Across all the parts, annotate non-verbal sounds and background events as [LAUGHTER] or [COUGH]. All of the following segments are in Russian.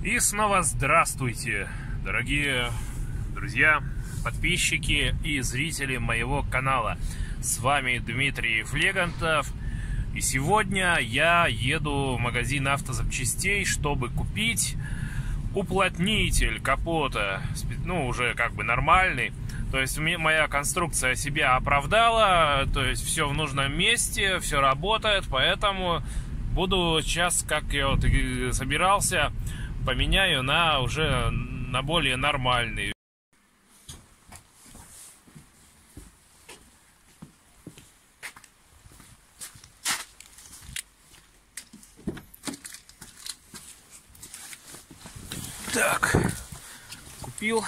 И снова здравствуйте, дорогие друзья, подписчики и зрители моего канала. С вами Дмитрий Флегантов. И сегодня я еду в магазин автозапчастей, чтобы купить уплотнитель капота, ну уже как бы нормальный. То есть моя конструкция себя оправдала, то есть все в нужном месте, все работает, поэтому буду сейчас, как я вот собирался, поменяю на уже на более нормальный. Так, купил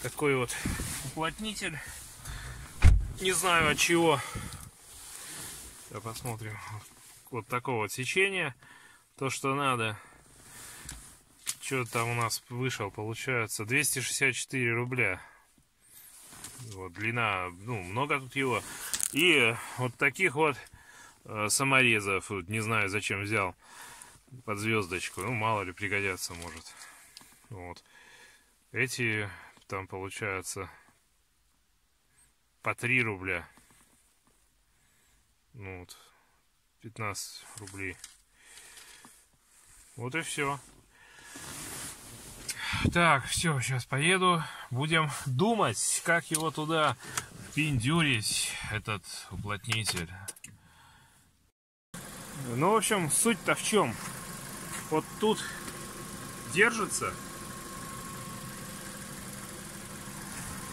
такой вот уплотнитель. Не знаю от чего. Сейчас посмотрим. Вот такого вот сечения. То, что надо. Что там у нас вышел, получается, 264 рубля. Вот, длина, ну, много тут его. И вот таких вот э, саморезов, вот, не знаю, зачем взял под звездочку. Ну, мало ли, пригодятся, может. Вот. Эти там получается по 3 рубля. Ну, вот, 15 рублей. Вот и все. Так, все, сейчас поеду. Будем думать, как его туда пиндюрить, этот уплотнитель. Ну, в общем, суть-то в чем? Вот тут держится,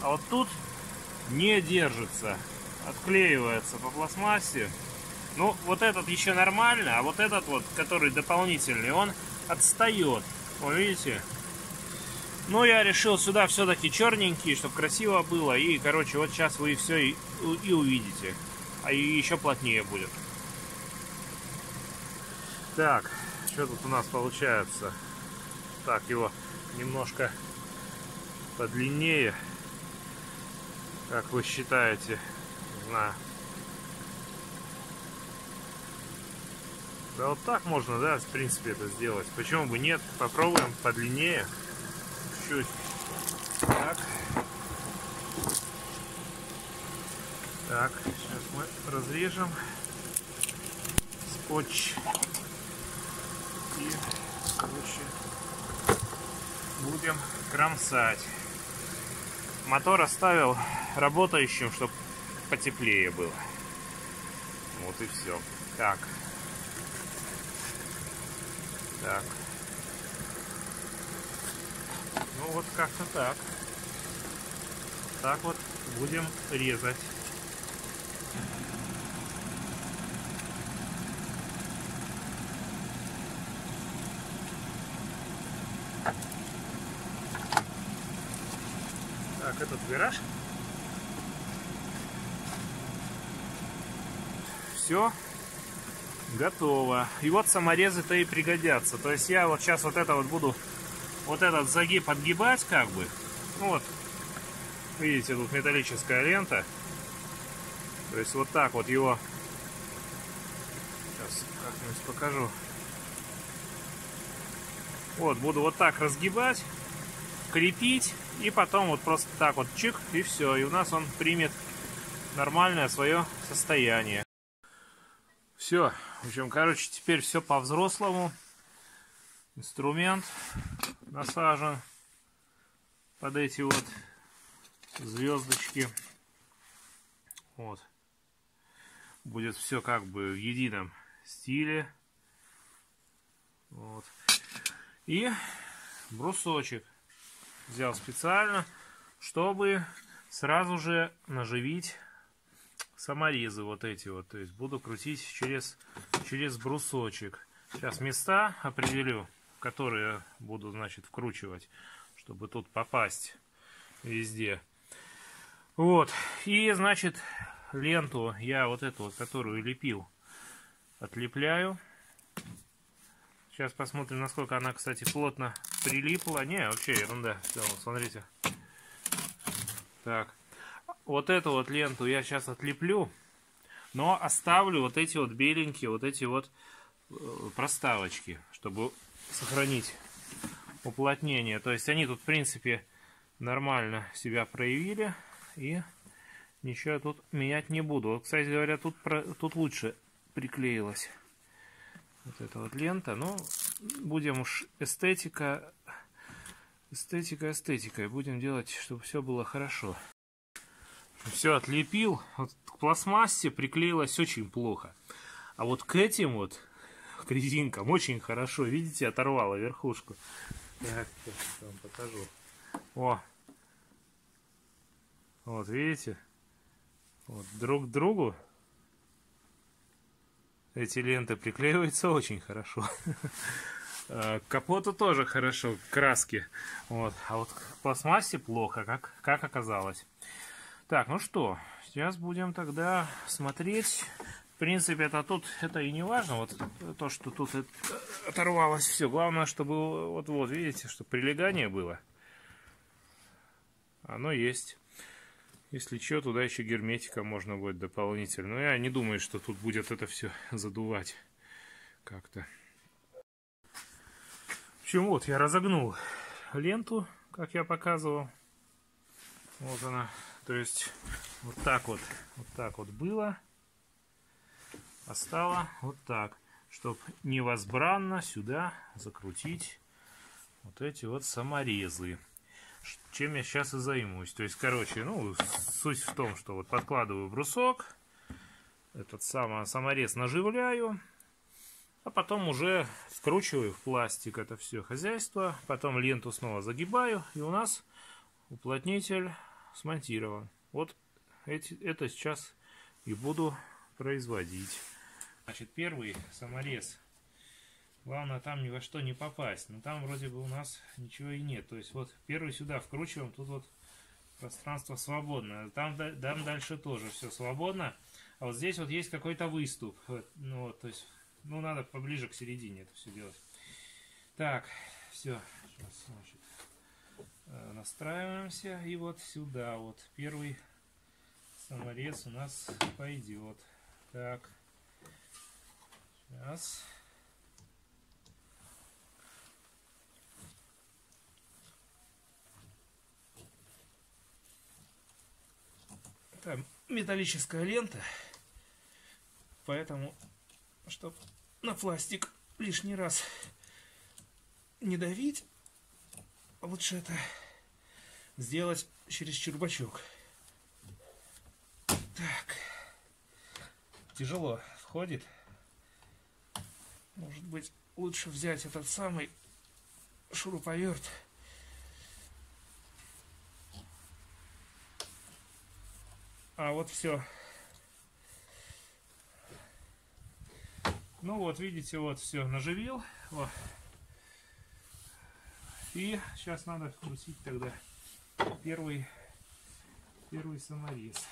а вот тут не держится, отклеивается по пластмассе. Ну, вот этот еще нормально, а вот этот вот, который дополнительный, он отстает. Вы видите? Ну, я решил сюда все-таки черненький, чтобы красиво было. И, короче, вот сейчас вы все и, и увидите. А еще плотнее будет. Так, что тут у нас получается? Так, его немножко подлиннее. Как вы считаете? Не знаю. Да вот так можно, да, в принципе, это сделать. Почему бы нет? Попробуем подлиннее чуть-чуть. Так. Так, сейчас мы разрежем скотч. И, короче, будем кромсать. Мотор оставил работающим, чтобы потеплее было. Вот и все. Так. Так. Ну вот как-то так. Так вот будем резать. Так, этот гараж. Все готово. И вот саморезы-то и пригодятся. То есть я вот сейчас вот это вот буду вот этот загиб отгибать как бы. Ну вот, видите, тут металлическая лента. То есть вот так вот его, сейчас как-нибудь покажу. Вот, буду вот так разгибать, крепить, и потом вот просто так вот чик, и все. И у нас он примет нормальное свое состояние. Все, в общем, короче, теперь все по-взрослому. Инструмент насажен под эти вот звездочки. Вот. Будет все как бы в едином стиле. Вот. И брусочек взял специально, чтобы сразу же наживить саморезы вот эти вот. То есть буду крутить через, через брусочек. Сейчас места определю которые буду, значит, вкручивать, чтобы тут попасть везде. Вот. И, значит, ленту я вот эту вот, которую лепил, отлепляю. Сейчас посмотрим, насколько она, кстати, плотно прилипла. Не, вообще ерунда. Все, смотрите. Так. Вот эту вот ленту я сейчас отлеплю. Но оставлю вот эти вот беленькие, вот эти вот э, проставочки, чтобы сохранить уплотнение. То есть они тут, в принципе, нормально себя проявили. И ничего тут менять не буду. Вот, кстати говоря, тут, тут лучше приклеилась вот эта вот лента. Но будем уж эстетика, эстетика эстетикой. Будем делать, чтобы все было хорошо. Все отлепил. Вот к пластмассе приклеилось очень плохо. А вот к этим вот к резинкам очень хорошо. Видите, оторвала верхушку. Так, сейчас вам покажу. О! Вот, видите? Вот, друг к другу эти ленты приклеиваются очень хорошо. [LAUGHS] К капоту тоже хорошо, краски. Вот. А вот к пластмассе плохо, как, как оказалось. Так, ну что, сейчас будем тогда смотреть. Принципе, это тут, это и не важно, вот то, что тут оторвалось все. Главное, чтобы, вот, вот, видите, что прилегание было. Оно есть. Если что, туда еще герметика можно будет дополнительно. Но я не думаю, что тут будет это все задувать как-то. В общем, вот я разогнул ленту, как я показывал. Вот она. То есть вот так вот, вот так вот было. А стало вот так. Чтобы невозбранно сюда закрутить вот эти вот саморезы. Чем я сейчас и займусь. То есть, короче, ну, суть в том, что вот подкладываю брусок, этот самый саморез наживляю, а потом уже вкручиваю в пластик это все хозяйство, потом ленту снова загибаю, и у нас уплотнитель смонтирован. Вот эти, это сейчас и буду производить. Значит, первый саморез. Главное там ни во что не попасть. Но там вроде бы у нас ничего и нет. То есть вот первый сюда вкручиваем, тут вот пространство свободное. Там, там дальше тоже все свободно. А вот здесь вот есть какой-то выступ. Ну вот, то есть, ну надо поближе к середине это все делать. Так, все. Сейчас, значит, Э, настраиваемся и вот сюда вот первый саморез у нас пойдет так сейчас там металлическая лента поэтому чтобы на пластик лишний раз не давить лучше это сделать через чурбачок. Так. Тяжело входит. Может быть, лучше взять этот самый шуруповерт. А вот все. Ну вот, видите, вот все наживил. Вот. И сейчас надо вкрутить тогда первый, первый саморез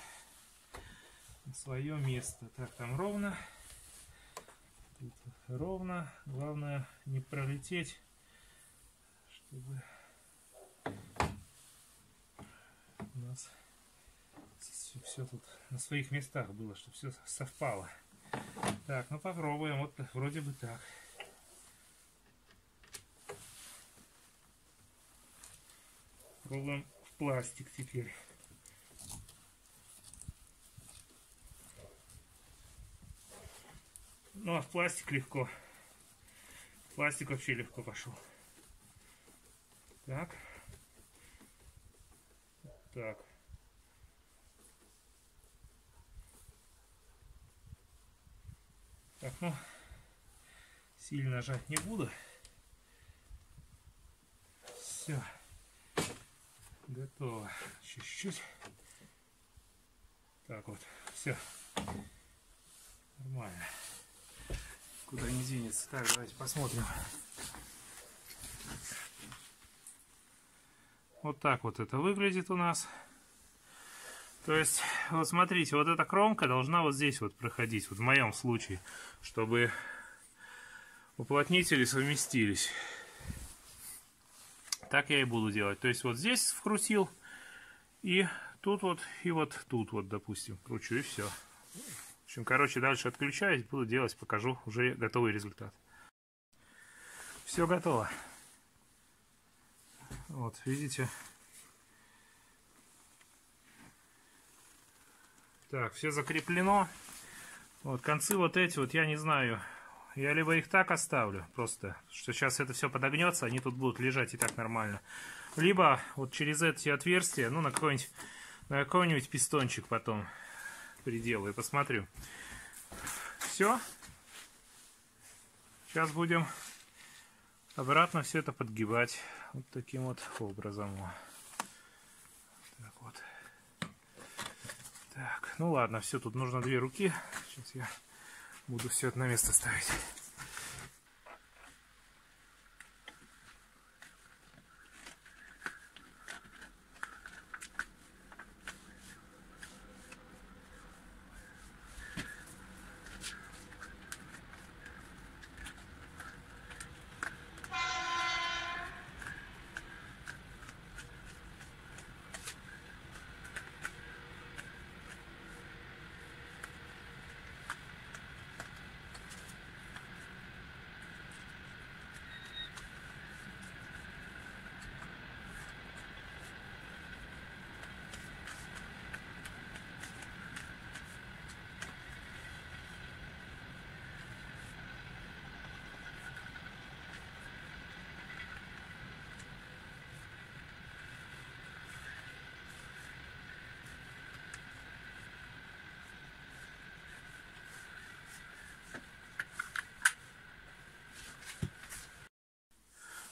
свое место. Так, там ровно. Тут ровно. Главное не пролететь, чтобы у нас все, тут на своих местах было, чтобы все совпало. Так, ну попробуем. Вот вроде бы так. Пробуем в пластик теперь. Ну а в пластик легко. Пластик вообще легко пошел. Так. Так. Так, ну, сильно жать не буду. Все. Готово. Чуть-чуть. Так вот. Все. Нормально. Куда не денется. Так, давайте посмотрим. Вот так вот это выглядит у нас. То есть, вот смотрите, вот эта кромка должна вот здесь вот проходить, вот в моем случае, чтобы уплотнители совместились. Так я и буду делать. То есть вот здесь вкрутил, и тут вот, и вот тут вот, допустим, кручу, и все. В общем, короче, дальше отключаюсь, буду делать, покажу уже готовый результат. Все готово. Вот, видите? Так, все закреплено. Вот, концы вот эти вот, я не знаю. Я либо их так оставлю, просто, что сейчас это все подогнется, они тут будут лежать и так нормально. Либо вот через эти отверстия, ну, на какой-нибудь какой-нибудь пистончик потом приделаю, посмотрю. Все. Сейчас будем обратно все это подгибать вот таким вот образом. Так вот. Так, ну ладно, все, тут нужно две руки. Сейчас я буду все это на место ставить.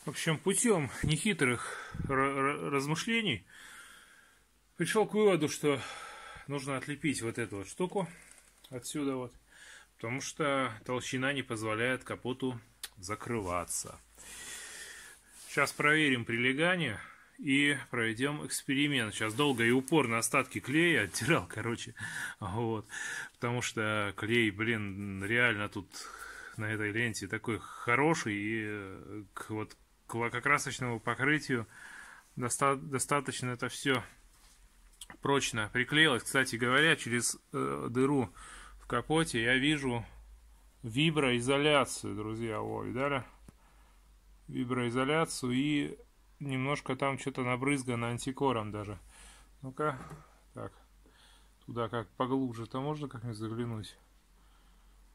В общем, путем нехитрых размышлений пришел к выводу, что нужно отлепить вот эту вот штуку отсюда вот, потому что толщина не позволяет капоту закрываться. Сейчас проверим прилегание и проведем эксперимент. Сейчас долго и упорно остатки клея оттирал, [LAUGHS] короче, вот, потому что клей, блин, реально тут на этой ленте такой хороший и э, вот лакокрасочному покрытию доста достаточно это все прочно приклеилось. Кстати говоря, через э, дыру в капоте я вижу виброизоляцию, друзья. О, видали? Виброизоляцию и немножко там что-то набрызгано антикором даже. Ну-ка, так, туда как поглубже-то можно как-нибудь заглянуть?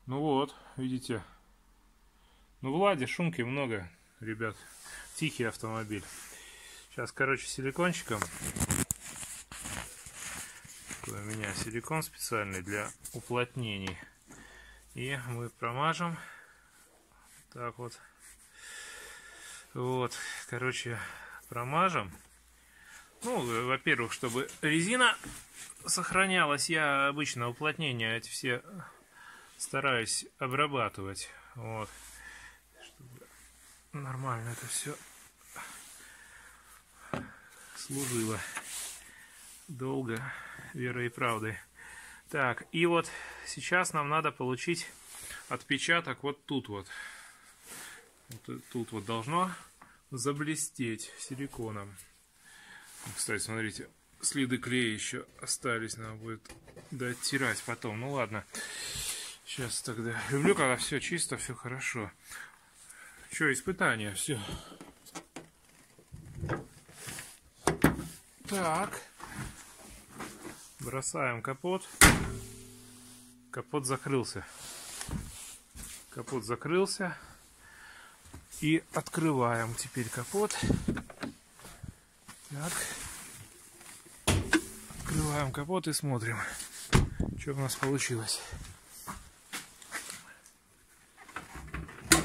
Ну вот, видите. Ну, в ладе шумки много, ребят тихий автомобиль. Сейчас, короче, силикончиком. Такой у меня силикон специальный для уплотнений. И мы промажем. Так вот. Вот, короче, промажем. Ну, во-первых, чтобы резина сохранялась. Я обычно уплотнения эти все стараюсь обрабатывать. Вот нормально это все служило долго верой и правдой. Так, и вот сейчас нам надо получить отпечаток вот тут вот. вот тут вот должно заблестеть силиконом. Кстати, смотрите, следы клея еще остались, надо будет дотирать потом. Ну ладно, сейчас тогда. Люблю, когда все чисто, все хорошо. Что, испытание, все. Так. Бросаем капот. Капот закрылся. Капот закрылся. И открываем теперь капот. Так. Открываем капот и смотрим, что у нас получилось.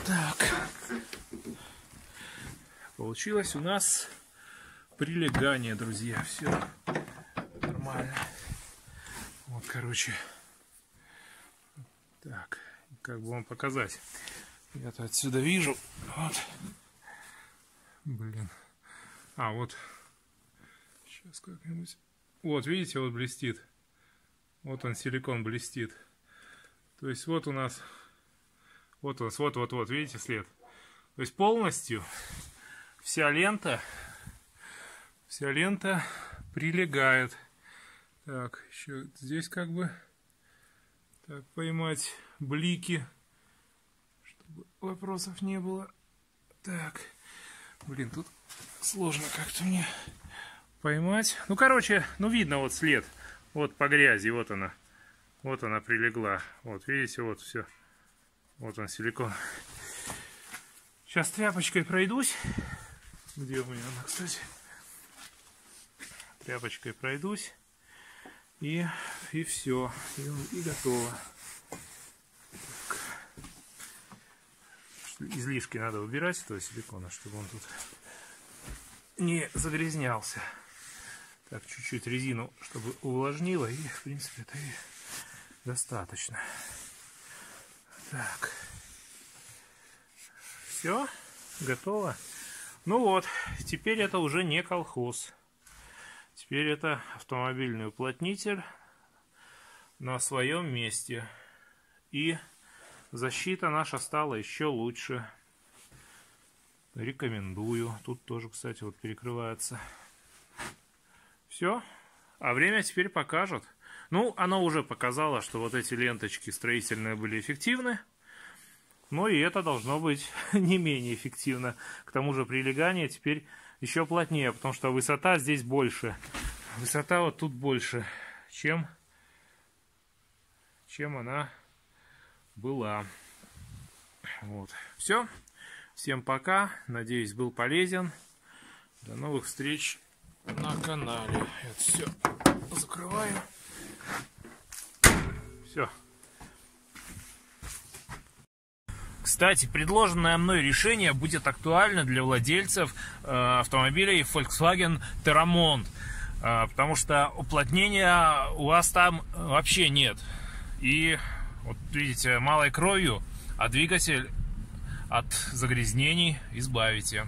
Так. Получилось у нас прилегание, друзья. Все нормально. Вот, короче. Так, как бы вам показать. Я-то отсюда вижу. Вот. Блин. А, вот. Сейчас как-нибудь. Вот, видите, вот блестит. Вот он, силикон блестит. То есть вот у нас... Вот у нас, вот-вот-вот, видите след? То есть полностью вся лента, вся лента прилегает. Так, еще здесь как бы так поймать блики, чтобы вопросов не было. Так. Блин, тут сложно как-то мне поймать. Ну, короче, ну видно вот след. Вот по грязи, вот она. Вот она прилегла. Вот, видите, вот все. Вот он силикон. Сейчас тряпочкой пройдусь. Где у меня она, кстати? Тряпочкой пройдусь. И, и все. И, и готово. Так. Излишки надо убирать этого силикона, чтобы он тут не загрязнялся. Так, чуть-чуть резину, чтобы увлажнило, и, в принципе, это и достаточно. Так. Все, готово. Ну вот, теперь это уже не колхоз. Теперь это автомобильный уплотнитель на своем месте. И защита наша стала еще лучше. Рекомендую. Тут тоже, кстати, вот перекрывается. Все. А время теперь покажет. Ну, оно уже показало, что вот эти ленточки строительные были эффективны. Но и это должно быть [LAUGHS] не менее эффективно. К тому же прилегание теперь еще плотнее, потому что высота здесь больше. Высота вот тут больше, чем, чем она была. Вот. Все. Всем пока. Надеюсь, был полезен. До новых встреч на канале. Это все закрываю. Все. Кстати, предложенное мной решение будет актуально для владельцев э, автомобилей Volkswagen Terramont, э, потому что уплотнения у вас там вообще нет. И вот видите, малой кровью, а двигатель от загрязнений избавите.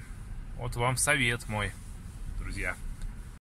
Вот вам совет мой, друзья.